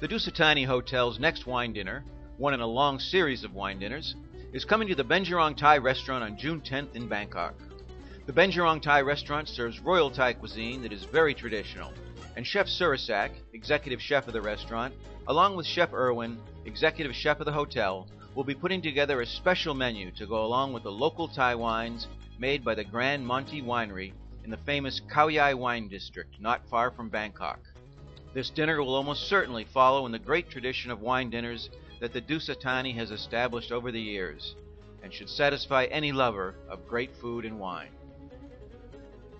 The Dusit Thani Hotel's next wine dinner, one in a long series of wine dinners, is coming to the Benjarong Thai restaurant on June 10th in Bangkok. The Benjarong Thai restaurant serves royal Thai cuisine that is very traditional, and Chef Surasak, executive chef of the restaurant, along with Chef Irwin, executive chef of the hotel, will be putting together a special menu to go along with the local Thai wines made by the Gran Monte Winery in the famous Khao Yai wine district not far from Bangkok. This dinner will almost certainly follow in the great tradition of wine dinners that the Dusit Thani has established over the years, and should satisfy any lover of great food and wine.